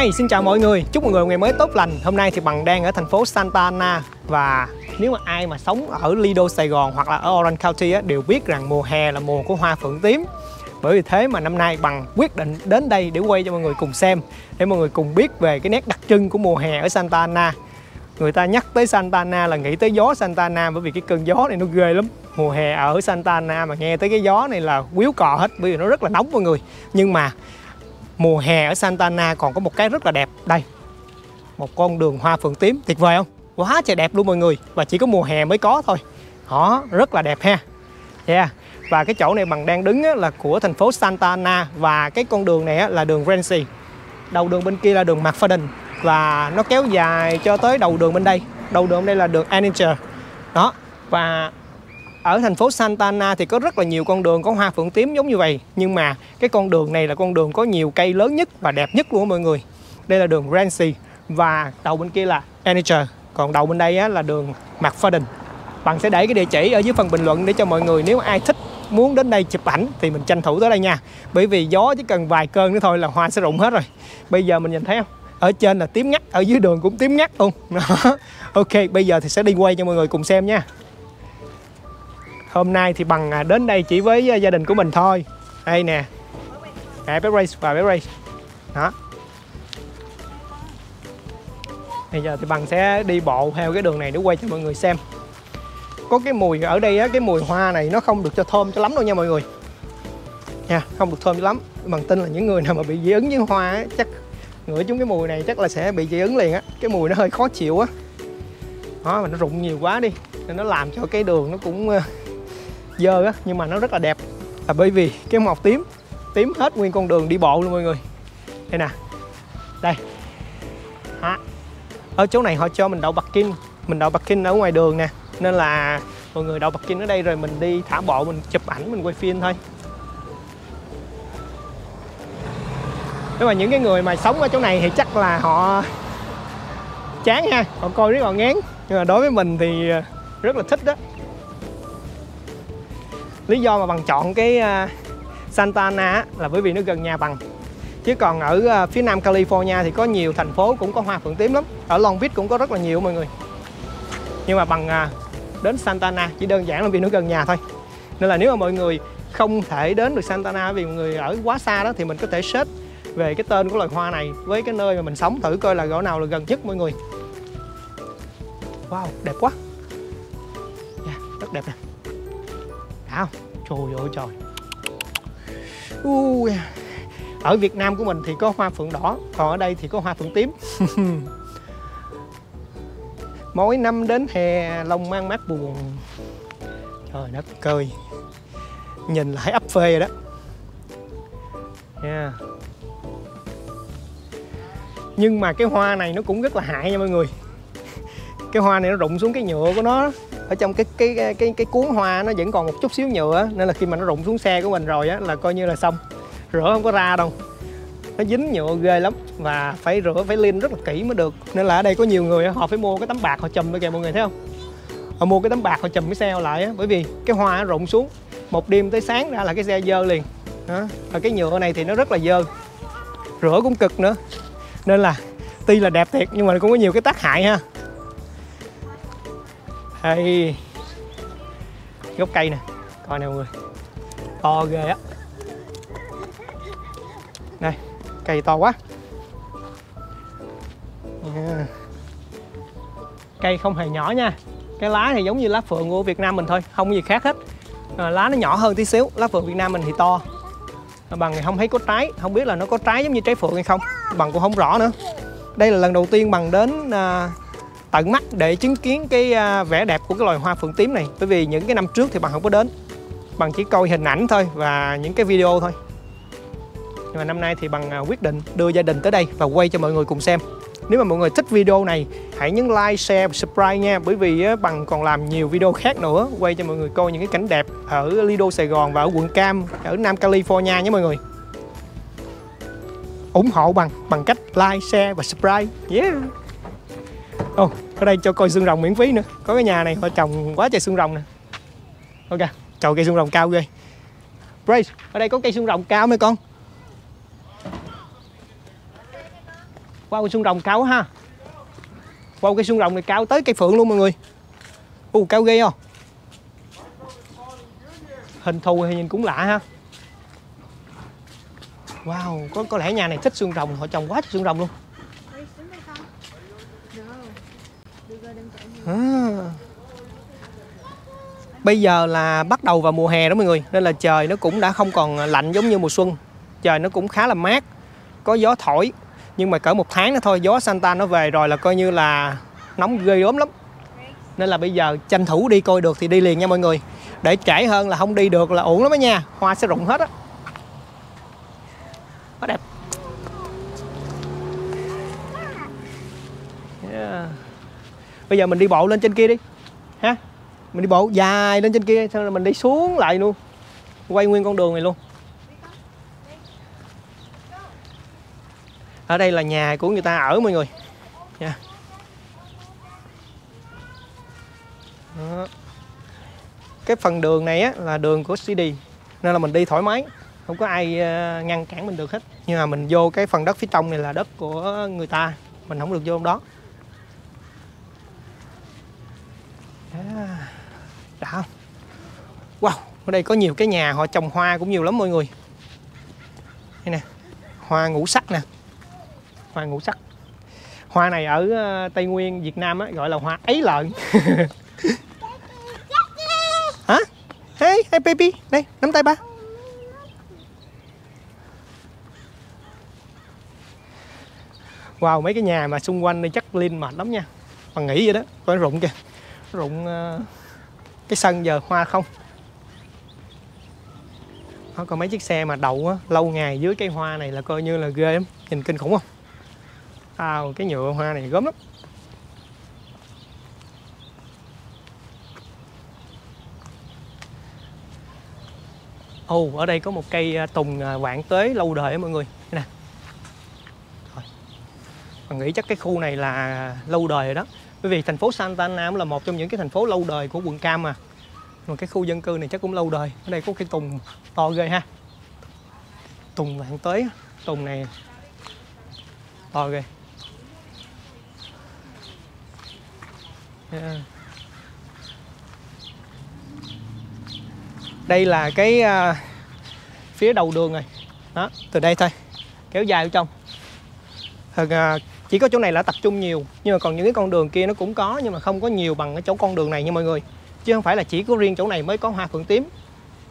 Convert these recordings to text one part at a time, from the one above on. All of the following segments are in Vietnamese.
Hi, xin chào mọi người, chúc mọi người một ngày mới tốt lành. Hôm nay thì Bằng đang ở thành phố Santa Ana Và nếu mà ai mà sống ở Lido, Sài Gòn hoặc là ở Orange County á, đều biết rằng mùa hè là mùa của hoa phượng tím. Bởi vì thế mà năm nay bằng quyết định đến đây để quay cho mọi người cùng xem để mọi người cùng biết về cái nét đặc trưng của mùa hè ở Santa Ana. Người ta nhắc tới Santa Ana là nghĩ tới gió Santa Ana bởi vì cái cơn gió này nó ghê lắm. Mùa hè ở Santa Ana mà nghe tới cái gió này là quýu cò hết bởi vì nó rất là nóng mọi người. Nhưng mà mùa hè ở Santa Ana còn có một cái rất là đẹp. Đây, một con đường hoa phượng tím. Tuyệt vời không? Quá trời đẹp luôn mọi người. Và chỉ có mùa hè mới có thôi. Đó, rất là đẹp ha. Yeah. Và cái chỗ này bằng đang đứng là của thành phố Santa Ana. Và cái con đường này là đường Renzi. Đầu đường bên kia là đường McFadden. Và nó kéo dài cho tới đầu đường bên đây. Đầu đường bên đây là đường Anninger. Đó. Và ở thành phố Santa Ana thì có rất là nhiều con đường có hoa phượng tím giống như vậy. Nhưng mà cái con đường này là con đường có nhiều cây lớn nhất và đẹp nhất luôn mọi người. Đây là đường Rancy và đầu bên kia là Anager còn đầu bên đây á, là đường McFadden. Bạn sẽ để cái địa chỉ ở dưới phần bình luận để cho mọi người nếu ai thích muốn đến đây chụp ảnh thì mình tranh thủ tới đây nha. Bởi vì gió chỉ cần vài cơn nữa thôi là hoa sẽ rụng hết rồi. Bây giờ mình nhìn thấy không? Ở trên là tím ngắt ở dưới đường cũng tím ngắt luôn. Đó. ok bây giờ thì sẽ đi quay cho mọi người cùng xem nha hôm nay thì bằng à, đến đây chỉ với à, gia đình của mình thôi. Đây nè. À, bé race và bé race đó. Bây giờ thì bằng sẽ đi bộ theo cái đường này để quay cho mọi người xem. Có cái mùi ở đây á cái mùi hoa này nó không được cho thơm cho lắm đâu nha mọi người. Nha không được thơm cho lắm. Bằng tin là những người nào mà bị dị ứng với hoa á, chắc ngửi chúng cái mùi này chắc là sẽ bị dị ứng liền á. Cái mùi nó hơi khó chịu á. Đó mà nó rụng nhiều quá đi nên nó làm cho cái đường nó cũng uh, dơ á, nhưng mà nó rất là đẹp. Là bởi vì cái màu tím tím hết nguyên con đường đi bộ luôn mọi người. Đây nè. Đây. Đó. ở chỗ này họ cho mình đậu parking mình đậu parking ở ngoài đường nè. Nên là mọi người đậu parking ở đây rồi mình đi thả bộ, mình chụp ảnh, mình quay phim thôi. Nếu mà những cái người mà sống ở chỗ này thì chắc là họ chán ha. Họ coi rất là ngán. Nhưng mà đối với mình thì rất là thích đó lý do mà bằng chọn cái à, Santa Ana là bởi vì nó gần nhà bằng. Chứ còn ở à, phía nam California thì có nhiều thành phố cũng có hoa phượng tím lắm. Ở Long Beach cũng có rất là nhiều mọi người. Nhưng mà bằng à, đến Santa Ana chỉ đơn giản là vì nó gần nhà thôi. Nên là nếu mà mọi người không thể đến được Santa Ana vì mọi người ở quá xa đó thì mình có thể search về cái tên của loài hoa này với cái nơi mà mình sống thử coi là chỗ nào là gần nhất mọi người. Wow đẹp quá. Yeah, rất đẹp nè đã không trời ơi trời. Uh, ở Việt Nam của mình thì có hoa phượng đỏ còn ở đây thì có hoa phượng tím. Mỗi năm đến hè lông mang mát buồn. Trời đất cười nhìn lại ấp phê rồi đó. Yeah. nhưng mà cái hoa này nó cũng rất là hại nha mọi người. Cái hoa này nó rụng xuống cái nhựa của nó ở trong cái cái cái cái, cái cuốn hoa nó vẫn còn một chút xíu nhựa nên là khi mà nó rụng xuống xe của mình rồi á là coi như là xong. Rửa không có ra đâu. Nó dính nhựa ghê lắm và phải rửa phải lên rất là kỹ mới được. Nên là ở đây có nhiều người họ phải mua cái tấm bạc họ chùm kìa mọi người thấy không? Họ mua cái tấm bạc họ chùm cái xe lại á bởi vì cái hoa nó rụng xuống. Một đêm tới sáng ra là cái xe dơ liền. Đó. và cái nhựa này thì nó rất là dơ. Rửa cũng cực nữa. Nên là tuy là đẹp thiệt nhưng mà cũng có nhiều cái tác hại ha hay gốc cây nè coi nè mọi người. To ghê á. Đây cây to quá. Yeah. cây không hề nhỏ nha. Cái lá thì giống như lá phượng của Việt Nam mình thôi không gì khác hết. À, lá nó nhỏ hơn tí xíu lá phượng Việt Nam mình thì to. Ờ, bằng thì không thấy có trái không biết là nó có trái giống như trái phượng hay không. Bằng cũng không rõ nữa. Đây là lần đầu tiên bằng đến à, tận mắt để chứng kiến cái à, vẻ đẹp của cái loài hoa phượng tím này. Bởi vì những cái năm trước thì bạn không có đến bằng chỉ coi hình ảnh thôi và những cái video thôi. Nhưng mà năm nay thì bằng à, quyết định đưa gia đình tới đây và quay cho mọi người cùng xem. Nếu mà mọi người thích video này hãy nhấn like, share và subscribe nha. Bởi vì bằng còn làm nhiều video khác nữa quay cho mọi người coi những cái cảnh đẹp ở Lido Sài Gòn và ở quận Cam ở Nam California nhé mọi người. Ủng hộ bằng bằng cách like, share và subscribe. Yeah. Ồ, oh, ở đây cho coi xương rồng miễn phí nữa. Có cái nhà này họ trồng quá trời xương rồng nè. Ok trồng cây xương rồng cao ghê. Brace, ở đây có cây xương rồng cao mấy con? Wow, cây xương rồng cao ha. Wow, cây xương rồng này cao tới cây phượng luôn mọi người. Ồ, cao ghê không? Hình thù thì nhìn cũng lạ ha. Wow, có có lẽ nhà này thích xương rồng, họ trồng quá trời xương rồng luôn Ê, xuống đây con. Được. Được rồi, đừng chạy nhiều. À. Bây giờ là bắt đầu vào mùa hè đó mọi người, Nên là trời nó cũng đã không còn lạnh giống như mùa xuân. Trời nó cũng khá là mát, Có gió thổi, Nhưng mà cỡ một tháng nữa thôi, Gió Santa nó về rồi là coi như là Nóng ghê gớm lắm. Nên là bây giờ tranh thủ đi coi được thì đi liền nha mọi người. Để trễ hơn là không đi được là ổn lắm đó nha, Hoa sẽ rụng hết á. Quá đẹp. Bây giờ mình đi bộ lên trên kia đi. Ha? Mình đi bộ dài lên trên kia xong rồi mình đi xuống lại luôn. Quay nguyên con đường này luôn. Ở đây là nhà của người ta ở mọi người. Nha. Đó. cái phần đường này á, là đường của CD nên là mình đi thoải mái. Không có ai ờ, ngăn cản mình được hết. Nhưng mà mình vô cái phần đất phía trong này là đất của người ta. Mình không được vô trong đó À, đã không? Wow, ở đây có nhiều cái nhà họ trồng hoa cũng nhiều lắm mọi người. Đây nè, hoa ngũ sắc nè. Hoa ngũ sắc. Hoa này ở ờ, Tây Nguyên, Việt Nam á, gọi là hoa ấy lợn. Hả? Hey, hey baby, đây, nắm tay ba. Wow, mấy cái nhà mà xung quanh đây chắc Linh mệt lắm nha. Bằng nghĩ vậy đó, coi nó rụng kìa rụng ờ, cái sân giờ hoa không đó, còn mấy chiếc xe mà đậu á, lâu ngày dưới cây hoa này là coi như là ghê lắm nhìn kinh khủng không à, cái nhựa hoa này gớm lắm Ồ, oh, ở đây có một cây ờ, tùng vạn tuế lâu đời á mọi người. Nè. Rồi. Mình nghĩ chắc cái khu này là lâu đời rồi đó bởi vì thành phố Santa Ana là một trong những cái thành phố lâu đời của quận Cam mà mà cái khu dân cư này chắc cũng lâu đời. Ở đây có cái tùng to ghê ha. Tùng vạn tới. Tùng này to ghê. Yeah. đây là cái uh, phía đầu đường này đó từ đây thôi. Kéo dài ở trong. Thật, uh, chỉ có chỗ này là tập trung nhiều, nhưng mà còn những cái con đường kia nó cũng có, nhưng mà không có nhiều bằng cái chỗ con đường này nha mọi người. Chứ không phải là chỉ có riêng chỗ này mới có hoa phượng tím.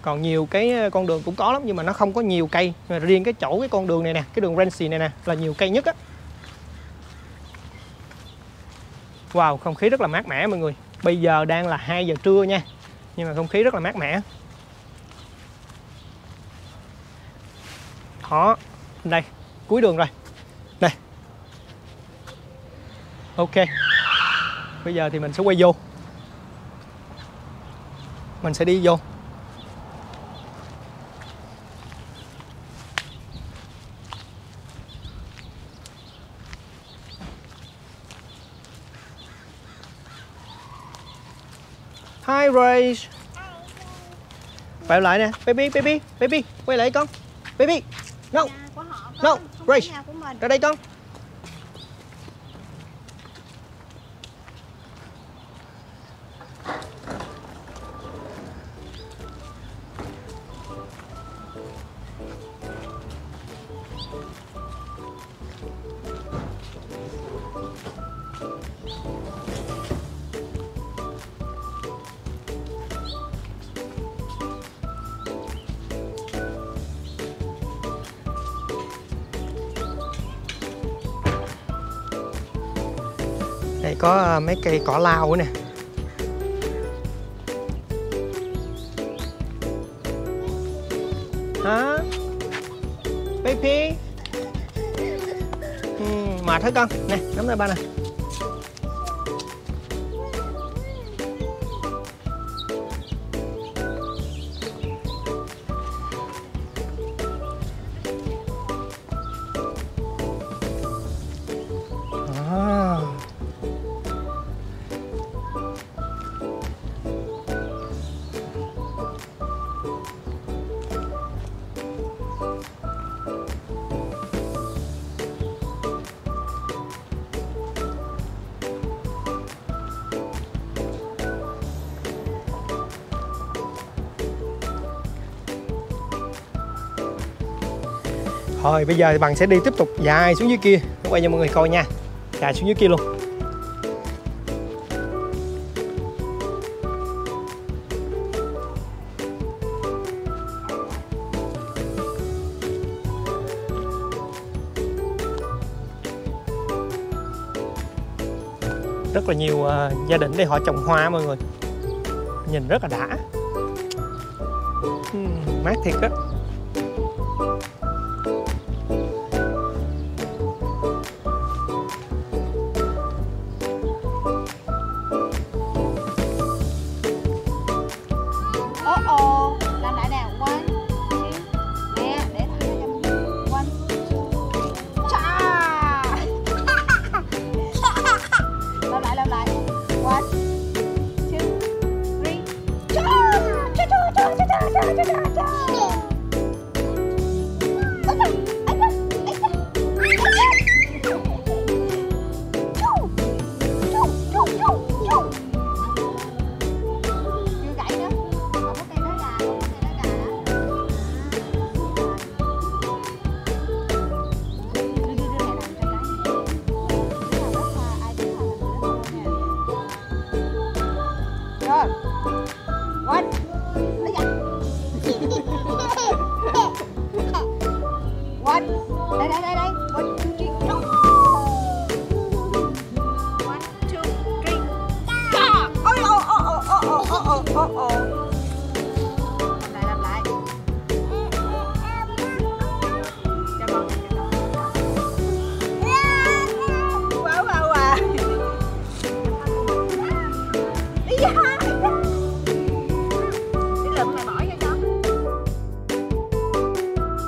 Còn nhiều cái ờ, con đường cũng có lắm, nhưng mà nó không có nhiều cây. Mà riêng cái chỗ cái con đường này nè, cái đường Renzi này nè, là nhiều cây nhất á. Wow, không khí rất là mát mẻ mọi người. Bây giờ đang là 2 giờ trưa nha, nhưng mà không khí rất là mát mẻ. Đó, đây, cuối đường rồi đây ok. Bây giờ thì mình sẽ quay vô. Mình sẽ đi vô. Hi Grace Quay lại nè? Baby baby baby Quay lại con. Baby No. No, Grace. Ra đây con Đây có ờ, mấy cây cỏ lau nè Hả? Baby ừ, Mệt hả con? Nè, nắm tay ba nè Rồi bây giờ thì bằng sẽ đi tiếp tục dài xuống dưới kia. Quay cho mọi người coi nha. Dài xuống dưới kia luôn. Rất là nhiều uh, gia đình đây họ trồng hoa mọi người. Nhìn rất là đã. Uhm, mát thiệt á.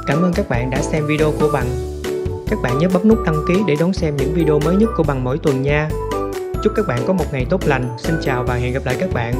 Cảm ơn các bạn đã xem video của Bằng. Các bạn nhớ bấm nút đăng ký để đón xem những video mới nhất của Bằng mỗi tuần nha. Chúc các bạn có một ngày tốt lành. Xin chào và hẹn gặp lại các bạn.